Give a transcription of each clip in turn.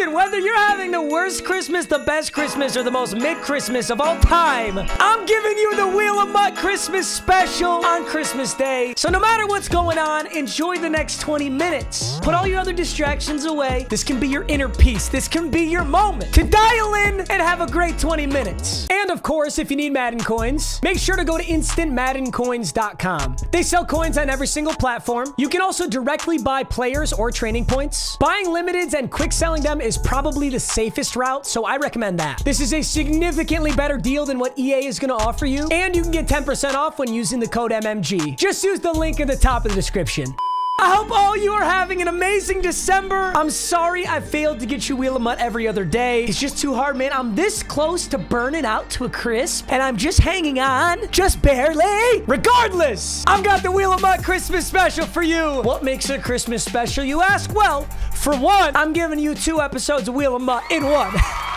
Listen, whether you're having the worst Christmas, the best Christmas, or the most mid-Christmas of all time, I'm giving you the Wheel of MUT Christmas special on Christmas Day. So no matter what's going on, enjoy the next 20 minutes. Put all your other distractions away. This can be your inner peace. This can be your moment to dial in and have a great 20 minutes. And of course, if you need Madden coins, make sure to go to instantmaddencoins.com. They sell coins on every single platform. You can also directly buy players or training points. Buying limiteds and quick selling them is probably the safest route, so I recommend that. This is a significantly better deal than what EA is going to offer you, and you can get 10% off when using the code MMG. Just use the link in the top of the description. I hope all you are having an amazing December. I'm sorry I failed to get you Wheel of MUT every other day. It's just too hard, man. I'm this close to burning out to a crisp, and I'm just hanging on, just barely. Regardless, I've got the Wheel of MUT Christmas special for you. What makes a Christmas special, you ask? Well, for one, I'm giving you two episodes of Wheel of MUT in one.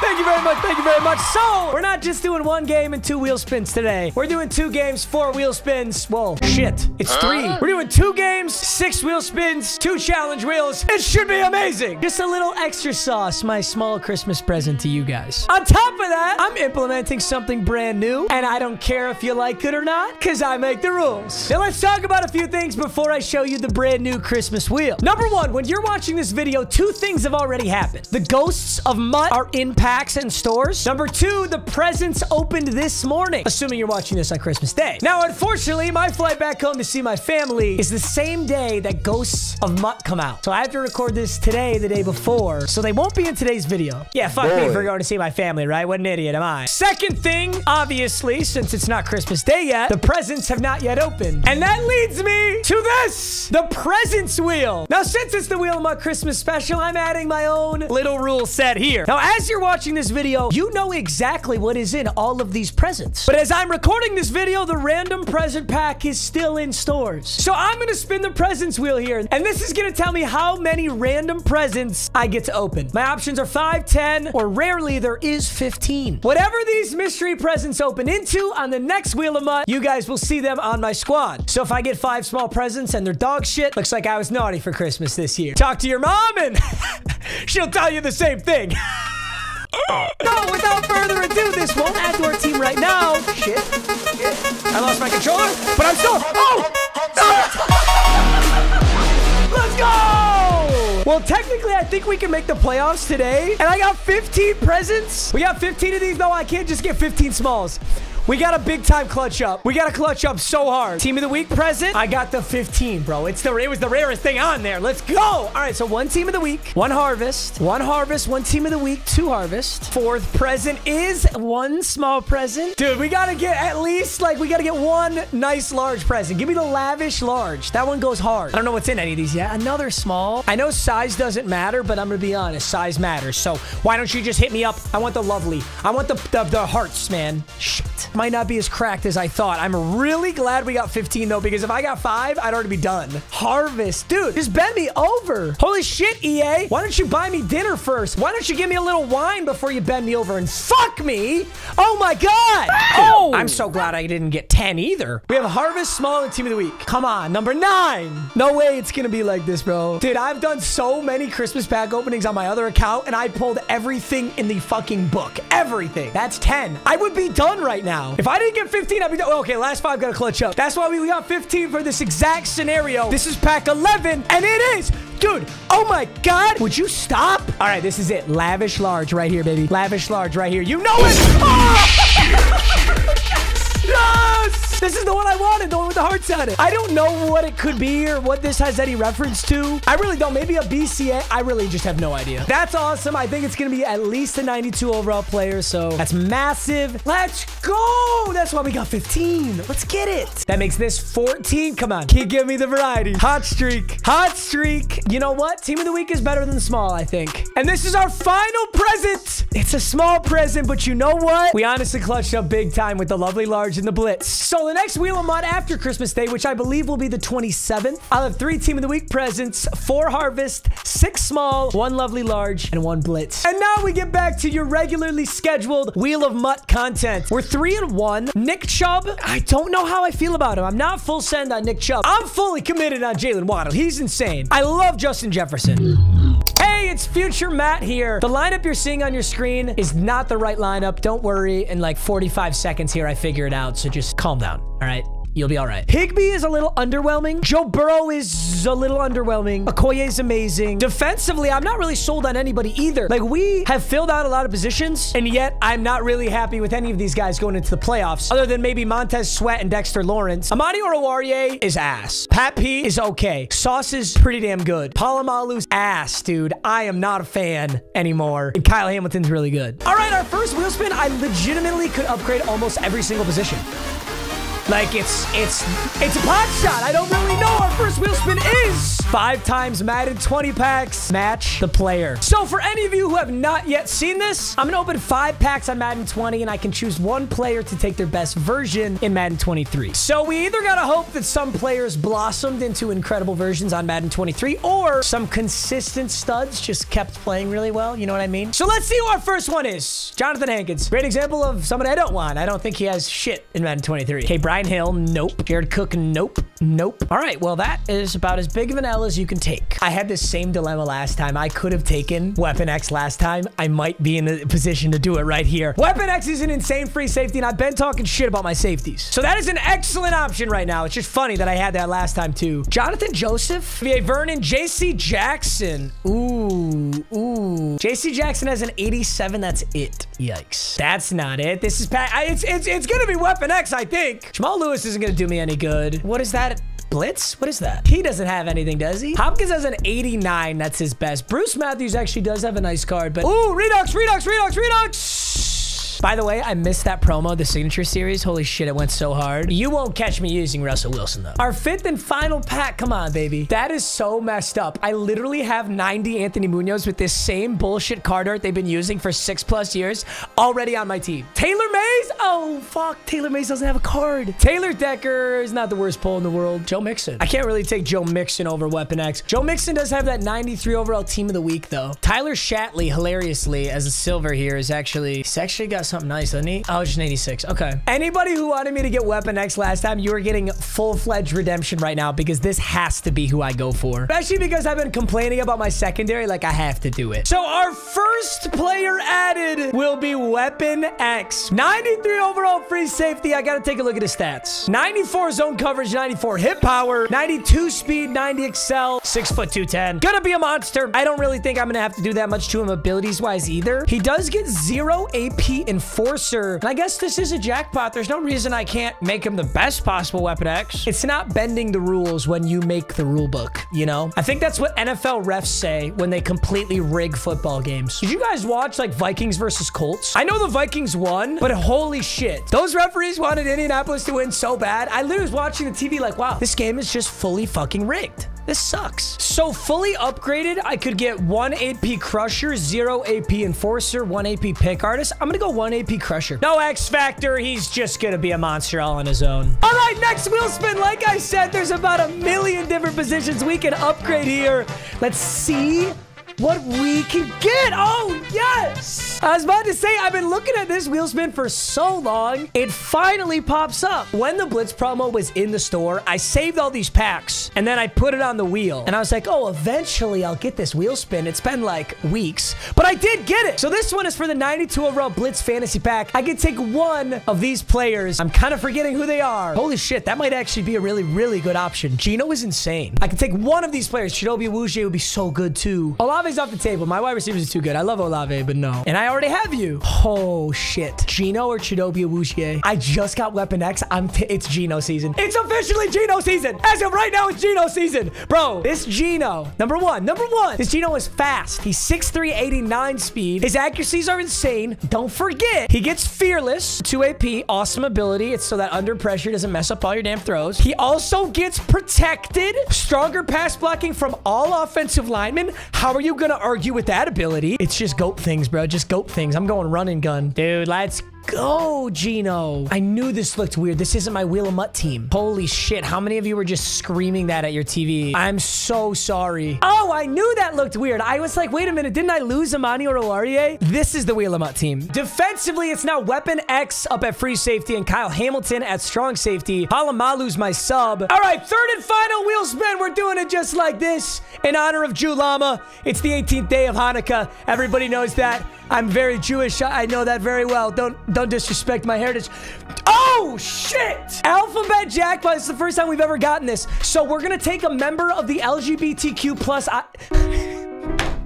Thank you very much. Thank you very much. So, we're not just doing one game and two wheel spins today. We're doing two games, four wheel spins. Whoa, shit. It's three. We're doing two games, six wheel spins, two challenge wheels. It should be amazing. Just a little extra sauce, my small Christmas present to you guys. On top of that, I'm implementing something brand new, and I don't care if you like it or not, because I make the rules. Now, let's talk about a few things before I show you the brand new Christmas wheel. Number one, when you're watching this video, two things have already happened. The ghosts of MUT are in packs and stores. Number two, the presents opened this morning, assuming you're watching this on Christmas Day. Now, unfortunately, my flight back home to see my family is the same day that Ghosts of MUT come out. So I have to record this today, the day before, so they won't be in today's video. Yeah, fuck me Boy. for going to see my family, right? What an idiot am I? Second thing, obviously, since it's not Christmas Day yet, the presents have not yet opened. And that leads me to this, the presents wheel. Now, since it's the Wheel of MUT Christmas special, I'm adding my own little rule set here. Now, as you're watching this video, you know exactly what is in all of these presents. But as I'm recording this video, the random present pack is still in stores. So I'm gonna spin the presents wheel here, and this is gonna tell me how many random presents I get to open. My options are 5, 10, or rarely there is 15. Whatever these mystery presents open into on the next Wheel of MUT, you guys will see them on my squad. So if I get five small presents and they're dog shit, looks like I was naughty for Christmas this year. Talk to your mom and she'll tell you the same thing. No, without further ado, this won't add to our team right now. Shit. Shit. I lost my controller, but I'm still. Oh! Let's go! Well, technically, I think we can make the playoffs today. And I got 15 presents. We got 15 of these. No, I can't just get 15 smalls. We got a big time clutch up. We got a clutch up so hard. Team of the week present. I got the 15, bro. It's the it was the rarest thing on there. Let's go. All right, so one team of the week, one harvest, one harvest, one team of the week, two harvest. Fourth present is one small present. Dude, we got to get at least like we got to get one nice large present. Give me the lavish large. That one goes hard. I don't know what's in any of these yet. Another small. I know size doesn't matter, but I'm to be honest, size matters. So, why don't you just hit me up? I want the lovely. I want the the, the hearts, man. Shit might not be as cracked as I thought. I'm really glad we got 15 though, because if I got five, I'd already be done. Harvest, dude, just bend me over. Holy shit, EA. Why don't you buy me dinner first? Why don't you give me a little wine before you bend me over and fuck me? Oh my god. Oh, I'm so glad I didn't get 10 either. We have Harvest Small and Team of the Week. Come on, number nine. No way it's gonna be like this, bro. Dude, I've done so many Christmas pack openings on my other account, and I pulled everything in the fucking book. Everything. That's 10. I would be done right now. If I didn't get 15, I'd be done. Okay, last five got to clutch up. That's why we got 15 for this exact scenario. This is pack 11, and it is. Dude, oh my God. Would you stop? All right, this is it. Lavish large right here, baby. Lavish large right here. You know it. Oh! Yes! This is the one I wanted, the one with the hearts on it. I don't know what it could be or what this has any reference to. I really don't. Maybe a BCA. I really just have no idea. That's awesome. I think it's going to be at least a 92 overall player, so that's massive. Let's go! That's why we got 15. Let's get it. That makes this 14. Come on. Keep giving me the variety. Hot streak. Hot streak. You know what? Team of the week is better than small, I think. And this is our final present. It's a small present, but you know what? We honestly clutched up big time with the lovely large and the blitz. So the next Wheel of MUT after Christmas Day, which I believe will be the 27th, I'll have three Team of the Week presents, four harvest, six small, one lovely large, and one blitz. And now we get back to your regularly scheduled Wheel of MUT content. We're three and one. Nick Chubb, I don't know how I feel about him. I'm not full send on Nick Chubb. I'm fully committed on Jalen Waddle. He's insane. I love Justin Jefferson. It's future Matt here. The lineup you're seeing on your screen is not the right lineup. Don't worry. In like 45 seconds here, I figure it out. So just calm down. All right. You'll be all right. Higby is a little underwhelming. Joe Burrow is a little underwhelming. Okoye is amazing. Defensively, I'm not really sold on anybody either. Like, we have filled out a lot of positions, and yet I'm not really happy with any of these guys going into the playoffs, other than maybe Montez Sweat and Dexter Lawrence. Amani Oruwariye is ass. Pat P is okay. Sauce is pretty damn good. Polamalu's ass, dude. I am not a fan anymore. And Kyle Hamilton's really good. All right, our first wheel spin, I legitimately could upgrade almost every single position. Like it's it's it's a pot shot. I don't really know our first wheel spin is. Five times Madden 20 packs. Match the player. So for any of you who have not yet seen this, I'm gonna open five packs on Madden 20 and I can choose one player to take their best version in Madden 23. So we either gotta hope that some players blossomed into incredible versions on Madden 23 or some consistent studs just kept playing really well. You know what I mean? So let's see who our first one is. Jonathan Hankins. Great example of somebody I don't want. I don't think he has shit in Madden 23. Okay, Brian Hill, nope. Jared Cook, nope. Nope. All right, well, that is about as big of an L as you can take. I had this same dilemma last time. I could have taken Weapon X last time. I might be in a position to do it right here. Weapon X is an insane free safety, and I've been talking shit about my safeties. So that is an excellent option right now. It's just funny that I had that last time, too. Jonathan Joseph, VA Vernon, JC Jackson. Ooh, ooh. JC Jackson has an 87. That's it. Yikes. That's not it. This is Pat. It's, it's, it's going to be Weapon X, I think. Jamal Lewis isn't going to do me any good. What is that? Blitz? What is that? He doesn't have anything, does he? Hopkins has an 89. That's his best. Bruce Matthews actually does have a nice card, but... Ooh, Redux, Redux, Redux, Redux! By the way, I missed that promo, the signature series. Holy shit, it went so hard. You won't catch me using Russell Wilson, though. Our fifth and final pack. Come on, baby. That is so messed up. I literally have 90 Anthony Munoz with this same bullshit card art they've been using for six plus years already on my team. Taylor Mays? Oh, fuck. Taylor Mays doesn't have a card. Taylor Decker is not the worst pull in the world. Joe Mixon. I can't really take Joe Mixon over Weapon X. Joe Mixon does have that 93 overall team of the week, though. Tyler Shatley, hilariously, as a silver here, is actually... He's actually got something nice, doesn't he? Oh, just an 86. Okay. Anybody who wanted me to get Weapon X last time, you are getting full-fledged redemption right now because this has to be who I go for. Especially because I've been complaining about my secondary. Like, I have to do it. So our first player added will be Weapon X. 93 overall free safety. I got to take a look at his stats. 94 zone coverage, 94 hit power, 92 speed, 90 excel, 6 foot 210. Gonna be a monster. I don't really think I'm gonna have to do that much to him abilities-wise either. He does get zero AP Enforcer. And I guess this is a jackpot. There's no reason I can't make him the best possible Weapon X. It's not bending the rules when you make the rule book, you know? I think that's what NFL refs say when they completely rig football games. Did you guys watch like Vikings versus Colts? I know the Vikings won, but holy shit. Those referees wanted Indianapolis to win so bad. I literally was watching the TV like, wow, this game is just fully fucking rigged. This sucks. So fully upgraded, I could get one AP Crusher, zero AP Enforcer, one AP Pick Artist. I'm gonna go one AP Crusher. No X Factor. He's just gonna be a monster all on his own. All right, next wheel spin. Like I said, there's about a million different positions we can upgrade here. Let's see what we can get. Oh, yes. I was about to say, I've been looking at this wheel spin for so long. It finally pops up. When the Blitz promo was in the store, I saved all these packs and then I put it on the wheel. And I was like, oh, eventually I'll get this wheel spin. It's been like weeks, but I did get it. So this one is for the 92 overall Blitz fantasy pack. I can take one of these players. I'm kind of forgetting who they are. Holy shit, that might actually be a really, really good option. Geno is insane. I can take one of these players. Chidobe Awuzie would be so good too. Olave's off the table. My wide receivers are too good. I love Olave, but no. And I already have you. Oh, shit. Geno or Chidobe Awuzie? I just got Weapon X. I'm it's Geno season. It's officially Geno season. As of right now, it's Geno season. Bro, this Geno, number one, number one, this Geno is fast. He's 6'3", 89 speed. His accuracies are insane. Don't forget, he gets fearless, 2 AP, awesome ability. It's so that under pressure doesn't mess up all your damn throws. He also gets protected, stronger pass blocking from all offensive linemen. How are you to argue with that ability? It's just goat things, bro. Just goat things. I'm going run and gun. Dude, let's go, Geno. I knew this looked weird. This isn't my Wheel of MUT team. Holy shit. How many of you were just screaming that at your TV? I'm so sorry. Oh, I knew that looked weird. I was like, wait a minute. Didn't I lose Amani Oruwariye? This is the Wheel of MUT team. Defensively, it's now Weapon X up at free safety and Kyle Hamilton at strong safety. Polamalu's my sub. All right, third and final wheel spin. We're doing it just like this in honor of Julama. It's the 18th day of Hanukkah. Everybody knows that. I'm very Jewish. I know that very well. Don't don't disrespect my heritage. Oh shit! Alphabet jackpot. It's the first time we've ever gotten this. So we're gonna take a member of the LGBTQ plus. I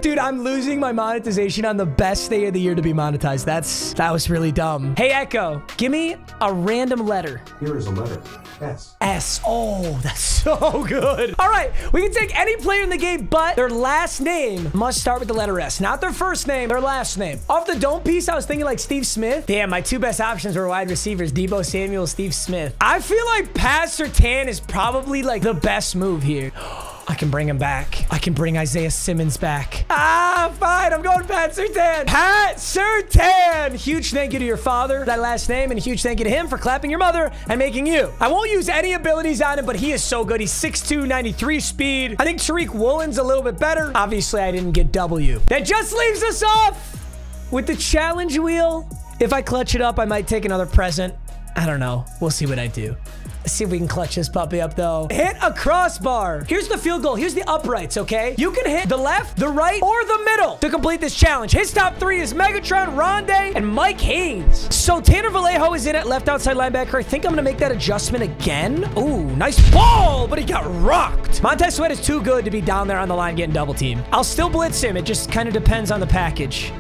Dude, I'm losing my monetization on the best day of the year to be monetized. That's that was really dumb. Hey Echo, give me a random letter. Here is a letter. S. S. Oh, that's so good. All right, we can take any player in the game, but their last name must start with the letter S. Not their first name, their last name. Off the dome piece, I was thinking like Steve Smith. Damn, my two best options were wide receivers, Deebo Samuel, Steve Smith. I feel like Pat Surtain is probably like the best move here. I can bring him back. I can bring Isaiah Simmons back. Ah, fine. I'm going Pat Surtain. Pat Surtain. Huge thank you to your father, that last name, and a huge thank you to him for clapping your mother and making you. I won't use any abilities on him, but he is so good. He's 6'2", 93 speed. I think Tariq Woolen's a little bit better. Obviously, I didn't get W. That just leaves us off with the challenge wheel. If I clutch it up, I might take another present. I don't know. We'll see what I do. Let's see if we can clutch this puppy up, though. Hit a crossbar. Here's the field goal. Here's the uprights, okay? You can hit the left, the right, or the middle to complete this challenge. His top three is Megatron, Rondé, and Mike Haynes. So Tanner Vallejo is in at left outside linebacker. I think I'm going to make that adjustment again. Ooh, nice ball, but he got rocked. Montez Sweat is too good to be down there on the line getting double team. I'll still blitz him. It just kind of depends on the package.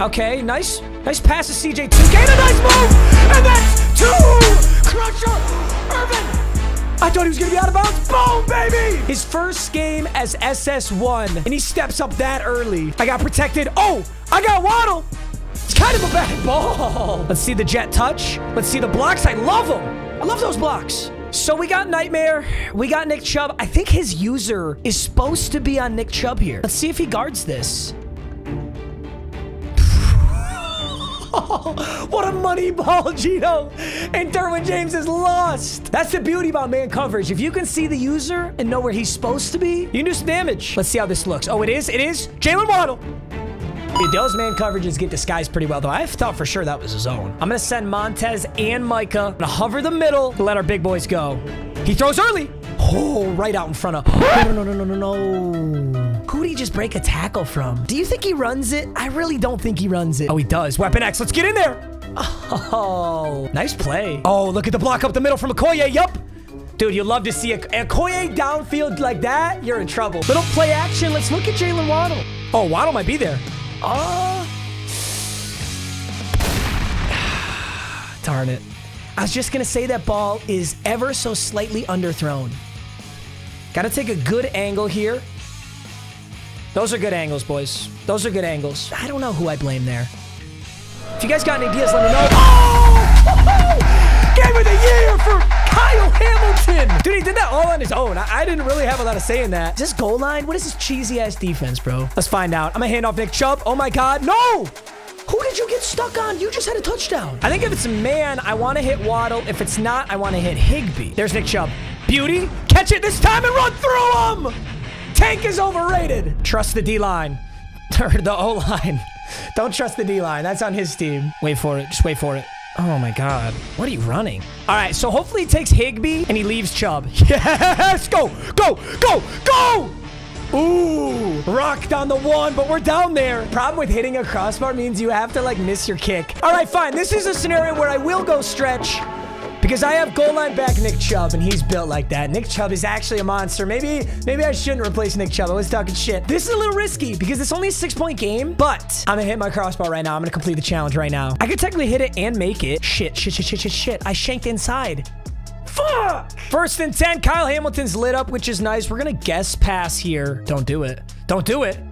Okay, nice. Nice pass to CJ2. Gain a nice move! And that's two! Crusher! Irvin! I thought he was gonna be out of bounds. Boom, baby! His first game as SS1, and he steps up that early. I got protected. Oh, I got Waddle. It's kind of a bad ball. Let's see the jet touch. Let's see the blocks. I love them. I love those blocks. So we got Nightmare. We got Nick Chubb. I think his user is supposed to be on Nick Chubb here. Let's see if he guards this. What a money ball, Geno. And Derwin James is lost. That's the beauty about man coverage. If you can see the user and know where he's supposed to be, you can do some damage. Let's see how this looks. Oh, it is? It is? Jalen Waddle. Those man coverages get disguised pretty well, though. I thought for sure that was a zone. I'm going to send Montez and Micah. Going to hover the middle to let our big boys go. He throws early. Oh, right out in front of... No, no, no, no, no, no. Just break a tackle from? Do you think he runs it? I really don't think he runs it. Oh, he does. Weapon X. Let's get in there. Oh, nice play. Oh, look at the block up the middle from Okoye. Yup. Dude, you love to see a Okoye downfield like that. You're in trouble. Little play action. Let's look at Jalen Waddle. Oh, Waddle might be there. Oh. Darn it. I was just going to say that ball is ever so slightly underthrown. Got to take a good angle here. Those are good angles, boys. Those are good angles. I don't know who I blame there. If you guys got any ideas, let me know. Oh! Game of the year for Kyle Hamilton. Dude, he did that all on his own. I, I didn't really have a lot of say in that. Is this goal line? What is this cheesy-ass defense, bro? Let's find out. I'm going to hand off Nick Chubb. Oh, my God. No! Who did you get stuck on? You just had a touchdown. I think if it's a man, I want to hit Waddle. If it's not, I want to hit Higby. There's Nick Chubb. Beauty. Catch it this time and run through him. Tank is overrated. Trust the D-line. Or the O-line. Don't trust the D-line. That's on his team. Wait for it. Just wait for it. Oh my god. What are you running? All right, so hopefully he takes Higby and he leaves Chubb. Yes! Go! Go! Go! Go! Ooh, rocked on the one, but we're down there. Problem with hitting a crossbar means you have to like miss your kick. All right, fine. This is a scenario where I will go stretch because I have goal line back Nick Chubb, and he's built like that. Nick Chubb is actually a monster. Maybe, maybe I shouldn't replace Nick Chubb. I was talking shit. This is a little risky because it's only a six-point game, but I'm gonna hit my crossbar right now. I'm gonna complete the challenge right now. I could technically hit it and make it. Shit, shit, shit, shit, shit, shit. I shanked inside. Fuck! First and 10, Kyle Hamilton's lit up, which is nice. We're gonna guess pass here. Don't do it. Don't do it.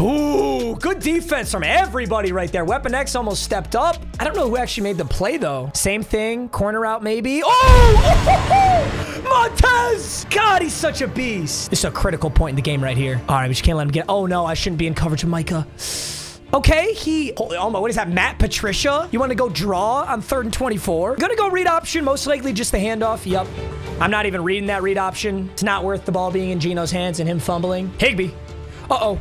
Ooh, good defense from everybody right there. Weapon X almost stepped up. I don't know who actually made the play, though. Same thing. Corner out, maybe. Oh! Montez! God, he's such a beast. This is a critical point in the game right here. All right, we just can't let him get... Oh, no, I shouldn't be in coverage of Micah. Okay, he... Oh my, what is that? Matt Patricia? You want to go draw on third and 24? Gonna go read option, most likely just the handoff. Yup. I'm not even reading that read option. It's not worth the ball being in Geno's hands and him fumbling. Higby. Uh-oh.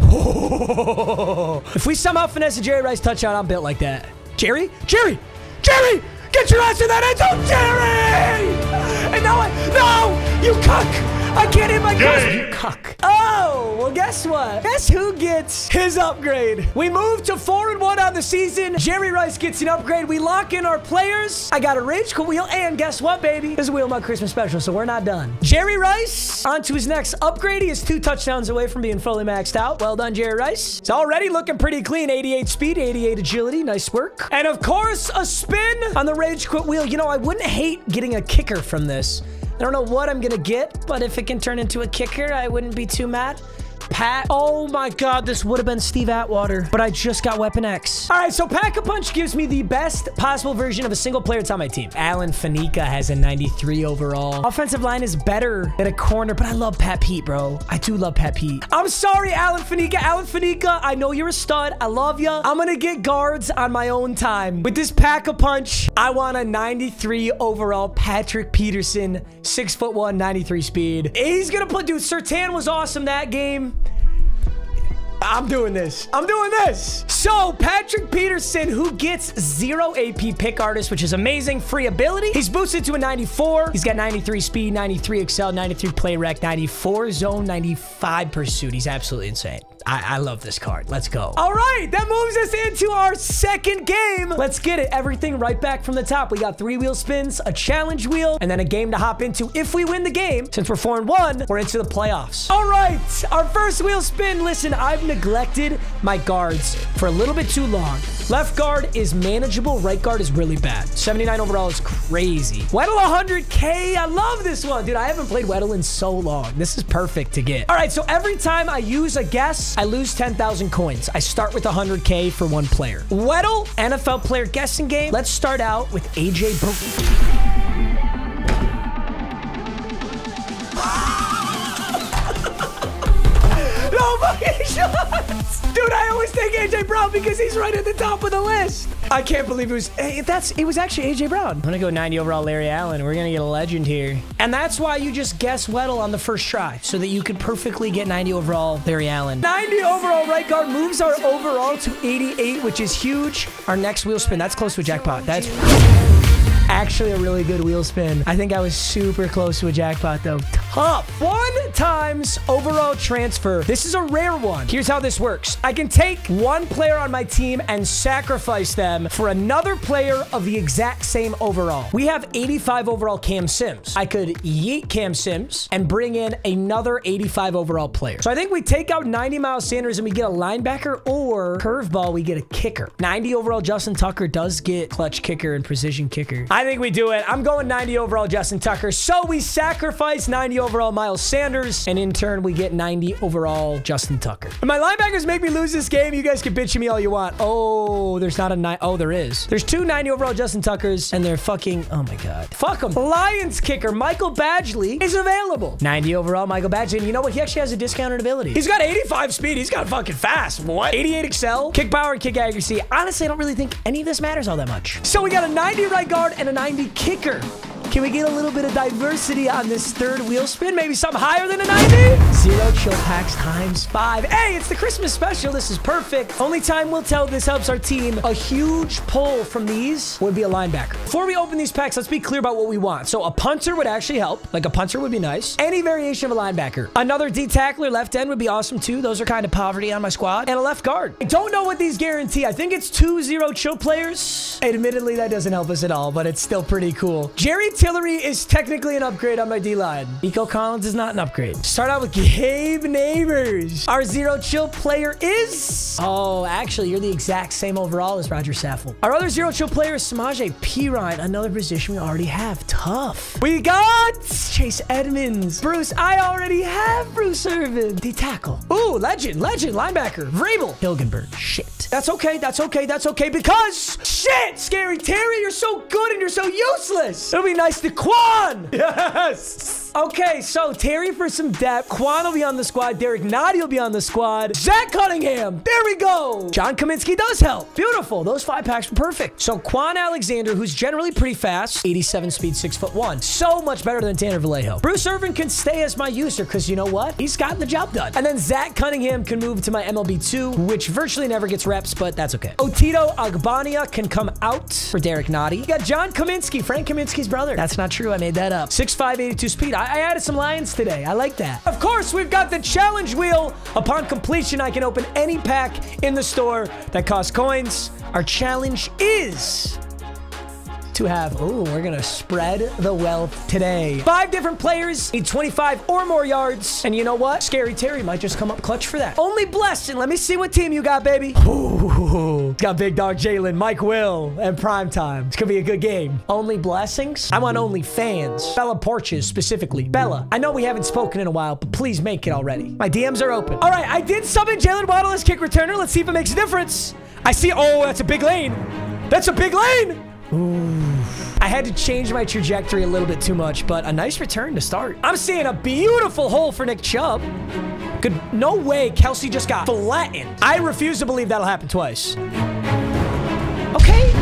If we somehow finesse a Jerry Rice touchdown, I'm built like that. Jerry? Jerry! Jerry! Get your ass in that end zone, Jerry! And now I... No! You cuck! I can't hit my guns. You cuck. Oh, well, guess what? Guess who gets his upgrade? We move to 4 and 1 on the season. Jerry Rice gets an upgrade. We lock in our players. I got a Rage Quit wheel. And guess what, baby? This is a Wheel My Christmas special, so we're not done. Jerry Rice on to his next upgrade. He is two touchdowns away from being fully maxed out. Well done, Jerry Rice. It's already looking pretty clean. 88 speed, 88 agility. Nice work. And of course, a spin on the Rage Quit wheel. You know, I wouldn't hate getting a kicker from this. I don't know what I'm gonna get, but if it can turn into a kicker, I wouldn't be too mad. Pat. Oh my god, this would have been Steve Atwater, but I just got Weapon X. All right, so Pack-a-Punch gives me the best possible version of a single player that's on my team. Alan Faneca has a 93 overall. Offensive line is better than a corner, but I love Pat Pete, bro. I do love Pat Pete. I'm sorry, Alan Faneca. Alan Faneca, I know you're a stud. I love you. I'm gonna get guards on my own time. With this Pack-a-Punch, I want a 93 overall Patrick Peterson, 6 foot 1, 93 speed. He's gonna put, dude, Surtain was awesome that game. I'm doing this. I'm doing this. So, Patrick Peterson, who gets zero AP pick artist, which is amazing. Free ability. He's boosted to a 94. He's got 93 speed, 93 excel, 93 play rec, 94 zone, 95 pursuit. He's absolutely insane. I, I, love this card. Let's go. All right, that moves us into our second game. Let's get it. Everything right back from the top. We got three wheel spins, a challenge wheel, and then a game to hop into if we win the game. Since we're four and one, we're into the playoffs. All right, our first wheel spin. Listen, I've neglected my guards for a little bit too long. Left guard is manageable. Right guard is really bad. 79 overall is crazy. Weddle 100K. I love this one. Dude, I haven't played Weddle in so long. This is perfect to get. All right, so every time I use a guess, I lose 10,000 coins. I start with 100K for one player. Weddle, NFL player guessing game. Let's start out with AJ Brown. fucking shots! Dude, I always take AJ Brown because he's right at the top of the list. I can't believe it was. Hey, that's it was actually AJ Brown. I'm gonna go 90 overall Larry Allen. We're gonna get a legend here, and that's why you just guess Weddle on the first try, so that you could perfectly get 90 overall Larry Allen. 90 overall right guard moves our overall to 88, which is huge. Our next wheel spin, that's close to a jackpot. That's actually a really good wheel spin. I think I was super close to a jackpot though. Top One times overall transfer. This is a rare one. Here's how this works. I can take one player on my team and sacrifice them for another player of the exact same overall. We have 85 overall Cam Sims. I could yeet Cam Sims and bring in another 85 overall player. So I think we take out 90 Miles Sanders and we get a linebacker or curveball, we get a kicker. 90 overall Justin Tucker does get clutch kicker and precision kicker. I think we do it. I'm going 90 overall Justin Tucker. So we sacrifice 90 overall Miles Sanders, and in turn, we get 90 overall Justin Tucker. If my linebackers make me lose this game, you guys can bitch at me all you want. Oh, there's not a nine. Oh, there is. There's two 90 overall Justin Tuckers, and they're fucking. Oh my god. Fuck them. Lions kicker Michael Badgley is available. 90 overall Michael Badgley. And you know what? He actually has a discounted ability. He's got 85 speed. He's got fucking fast. What? 88 excel, kick power, and kick accuracy. Honestly, I don't really think any of this matters all that much. So we got a 90 right guard and a 90 kicker. Can we get a little bit of diversity on this third wheel spin? Maybe something higher than a 90? Zero chill packs times five. Hey, it's the Christmas special. This is perfect. Only time will tell this helps our team. A huge pull from these would be a linebacker. Before we open these packs, let's be clear about what we want. So a punter would actually help. Like a punter would be nice. Any variation of a linebacker. Another D tackler left end would be awesome too. Those are kind of poverty on my squad. And a left guard. I don't know what these guarantee. I think it's two zero chill players. Admittedly, that doesn't help us at all, but it's still pretty cool. Jerry Tillery is technically an upgrade on my D-line. Eco Collins is not an upgrade. Start out with Gabe Neighbors. Our zero chill player is... Oh, actually, you're the exact same overall as Roger Saffold. Our other zero chill player is Samaje Perine, another position we already have. Tough. We got Chase Edmonds. Bruce, I already have Bruce Irvin. The tackle. Ooh, legend, legend, linebacker. Vrabel. Hilgenberg. Shit. That's okay, that's okay, that's okay, because... Shit! Scary Terry, you're so good and you're so useless. It'll be nice to Kwon. Yes. Okay, so Terry for some depth. Kwon will be on the squad. Derek Noddy will be on the squad. Zach Cunningham. There we go. John Cominsky does help. Beautiful. Those five packs were perfect. So Kwon Alexander, who's generally pretty fast, 87 speed, 6 foot 1. So much better than Tanner Vallejo. Bruce Irvin can stay as my user because you know what? He's gotten the job done. And then Zach Cunningham can move to my MLB 2, which virtually never gets reps, but that's okay. Otito Ogbonnia can come out for Derek Noddy. You got John Cominsky, Frank Kaminsky's brother. That's not true. I made that up. 6'5", 82 speed. I I, added some lions today. I like that. Of course, we've got the challenge wheel. Upon completion, I can open any pack in the store that costs coins. Our challenge is to have. Oh, we're gonna spread the wealth today. Five different players need 25 or more yards. And you know what? Scary Terry might just come up clutch for that. Only blessed. And let me see what team you got, baby. Ooh, got big dog Jalen, Mike Will, and Prime Time. It's gonna be a good game. Only blessings? I want only fans. Bella Porches specifically. Bella, I know we haven't spoken in a while, but please make it already. My DMs are open. All right, I did summon Jalen Waddle as kick returner. Let's see if it makes a difference. I see. Oh, that's a big lane. That's a big lane. Ooh. I had to change my trajectory a little bit too much, but a nice return to start. I'm seeing a beautiful hole for Nick Chubb. Good. No way Kelce just got flattened. I refuse to believe that'll happen twice. Okay.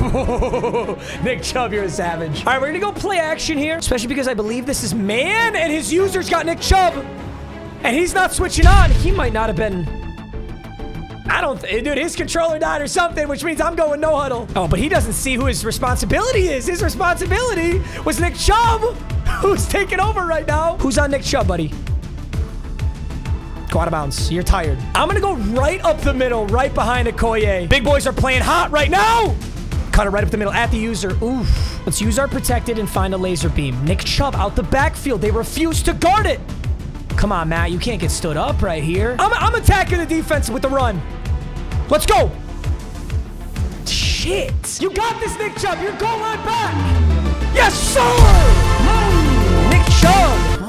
Nick Chubb, you're a savage. All right, we're going to go play action here, especially because I believe this is man, and his user's got Nick Chubb, and he's not switching on. He might not have been I don't, dude, his controller died or something, which means I'm going no huddle. Oh, but he doesn't see who his responsibility is. His responsibility was Nick Chubb, who's taking over right now. Who's on Nick Chubb, buddy? Go out of bounds. You're tired. I'm going to go right up the middle, right behind Okoye. Big boys are playing hot right now. Cut it right up the middle at the user. Oof. Let's use our protected and find a laser beam. Nick Chubb out the backfield. They refuse to guard it. Come on, Matt. You can't get stood up right here. I'm, I'm attacking the defense with the run. Let's go. Shit. You got this, Nick Chubb. You're goal line back. Yes, sir. Nick Chubb.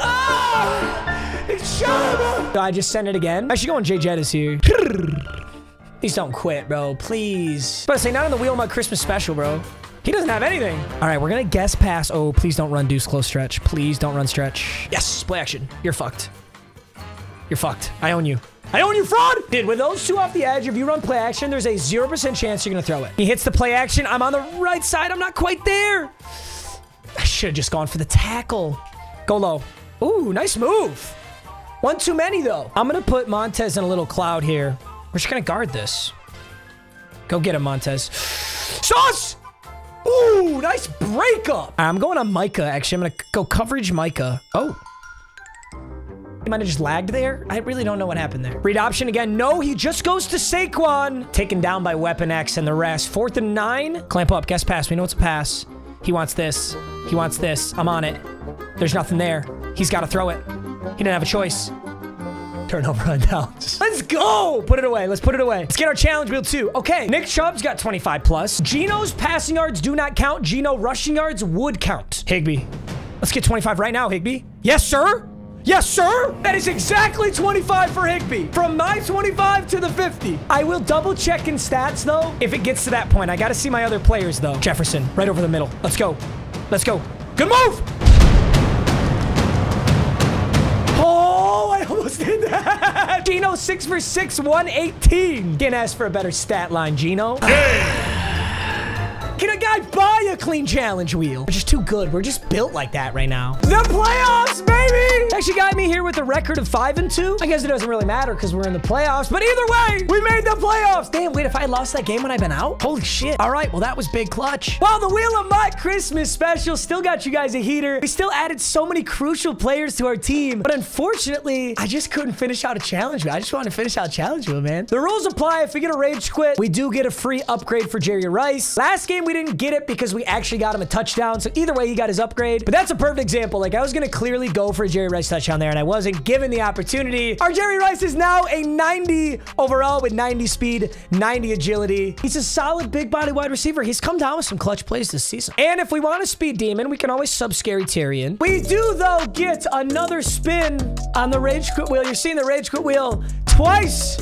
Ah, Nick Chubb. I just sent it again. I should go on Jay Jettis here. Please don't quit, bro. Please. But I say not on the wheel of my Christmas special, bro. He doesn't have anything. All right, we're going to guess pass. Oh, please don't run deuce close stretch. Please don't run stretch. Yes, play action. You're fucked. You're fucked. I own you. I own you, fraud! Dude, with those two off the edge, if you run play action, there's a 0% chance you're going to throw it. He hits the play action. I'm on the right side. I'm not quite there. I should have just gone for the tackle. Go low. Ooh, nice move. One too many, though. I'm going to put Montez in a little cloud here. We're just going to guard this. Go get him, Montez. Sauce! Ooh, nice breakup. I'm going on Micah, actually. I'm going to go coverage Micah. Oh. He might have just lagged there. I really don't know what happened there. Read option again. No, he just goes to Saquon. Taken down by Weapon X and the rest. Fourth and nine. Clamp up. Guess pass. We know it's a pass. He wants this. He wants this. I'm on it. There's nothing there. He's got to throw it. He didn't have a choice. Turnover on downs. Let's go. Put it away. Let's put it away. Let's get our challenge wheel too. Okay. Nick Chubb's got 25 plus. Geno's passing yards do not count. Gino rushing yards would count. Higby. Let's get 25 right now, Higby. Yes, sir. Yes, sir. That is exactly 25 for Higby. From my 25 to the 50. I will double check in stats, though, if it gets to that point. I got to see my other players, though. Jefferson, right over the middle. Let's go. Let's go. Good move. That. Geno, 6 for 6, 118. Can't ask for a better stat line, Geno. Guy buy a clean challenge wheel? We're just too good. We're just built like that right now. The playoffs, baby! Actually got me here with a record of 5 and 2. I guess it doesn't really matter because we're in the playoffs. But either way, we made the playoffs. Damn, wait, if I lost that game when I've been out? Holy shit. All right, well, that was big clutch. Well, the Wheel of My Christmas special still got you guys a heater. We still added so many crucial players to our team. But unfortunately, I just couldn't finish out a challenge wheel. I just wanted to finish out a challenge wheel, man. The rules apply. If we get a rage quit, we do get a free upgrade for Jerry Rice. Last game, we didn't get it because we actually got him a touchdown. So either way, he got his upgrade. But that's a perfect example. Like I was going to clearly go for a Jerry Rice touchdown there and I wasn't given the opportunity. Our Jerry Rice is now a 90 overall with 90 speed, 90 agility. He's a solid big body wide receiver. He's come down with some clutch plays this season. And if we want a speed demon, we can always sub Scary Tyrion. We do though get another spin on the Rage Quit wheel. You're seeing the Rage Quit wheel twice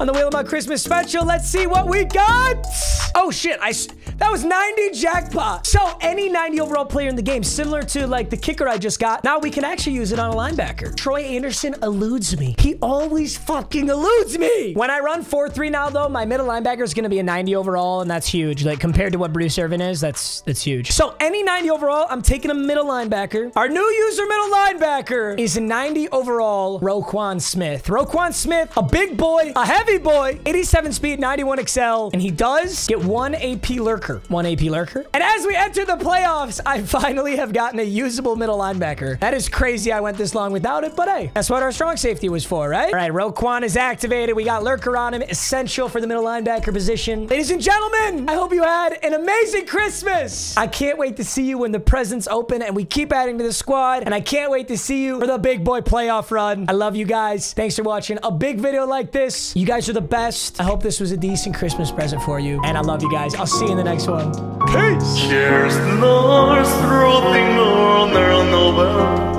on the Wheel of My Christmas special. Let's see what we got. Oh shit, I... That was 90 jackpot. So any 90 overall player in the game, similar to like the kicker I just got, now we can actually use it on a linebacker. Troy Anderson eludes me. He always fucking eludes me. When I run 4-3 now though, my middle linebacker is going to be a 90 overall and that's huge. Like compared to what Bruce Irvin is, that's that's huge. So any 90 overall, I'm taking a middle linebacker. Our new user middle linebacker is a 90 overall Roquan Smith. Roquan Smith, a big boy, a heavy boy, 87 speed, 91 excel, and he does get one AP lurk lurker. One AP lurker. And as we enter the playoffs, I finally have gotten a usable middle linebacker. That is crazy I went this long without it, but hey, that's what our strong safety was for, right? All right, Roquan is activated. We got lurker on him. Essential for the middle linebacker position. Ladies and gentlemen, I hope you had an amazing Christmas. I can't wait to see you when the presents open and we keep adding to the squad. And I can't wait to see you for the big boy playoff run. I love you guys. Thanks for watching a big video like this. You guys are the best. I hope this was a decent Christmas present for you. And I love you guys. I'll see you in the next one. Peace. Cheers, Lars, through the northern November.